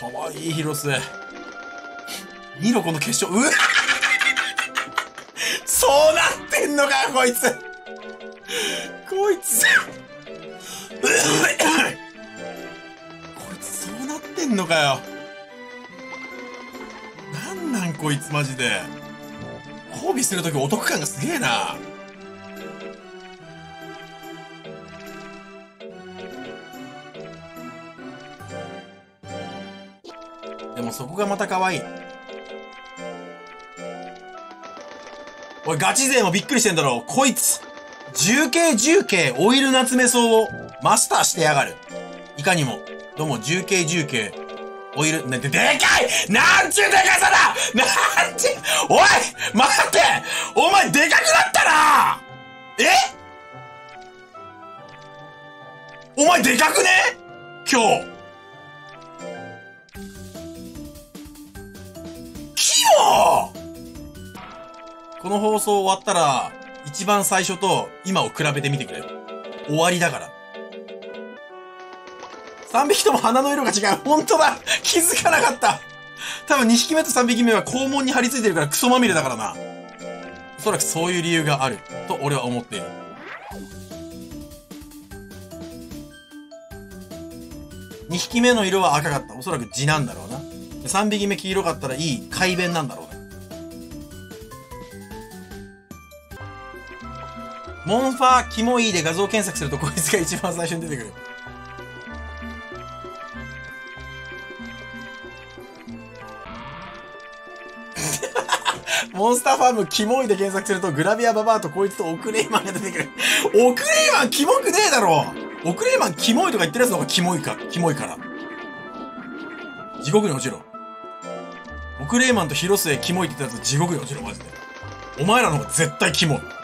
かわいい広末。見ろ、この決勝。うわ そうなってんのかよ、こいつこいつ。こいつ、そうなってんのかよ。なんなん、こいつ、マジで。交尾するときお得感がすげえな。でもそこがまた可愛い。おい、ガチ勢もびっくりしてんだろ。こいつ、重慶重慶オイル夏目草をマスターしてやがる。いかにも、どうも重慶重慶オイル、な、で、でかいなんちゅうでかさだなんちゅう、おい待ってお前でかくなったなえ？お前でかくね？今日。この放送終わったら、一番最初と今を比べてみてくれ。終わりだから。3匹とも鼻の色が違う。本当だ気づかなかった多分2匹目と3匹目は肛門に張り付いてるからクソまみれだからな。おそらくそういう理由がある。と俺は思っている。2匹目の色は赤かった。おそらく地なんだろうな。3匹目黄色かったらいい改便なんだろうモンファーキモいで画像検索するとこいつが一番最初に出てくる。モンスターファームキモいで検索するとグラビアババアとこいつとオクレイマンが出てくる。オクレイマンキモくねえだろオクレイマンキモいとか言ってるやつの方がキモいか、キモいから。地獄に落ちろ。オクレイマンと広末キモいって言ったやつ地獄に落ちろ、マジで。お前らの方が絶対キモい。